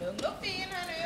đừng lúc đi anh ha nữa